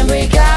and we got